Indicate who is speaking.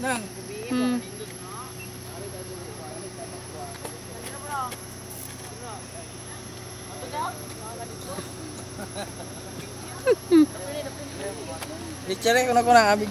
Speaker 1: Nang.
Speaker 2: Hmm.
Speaker 1: Dicere kono kono abi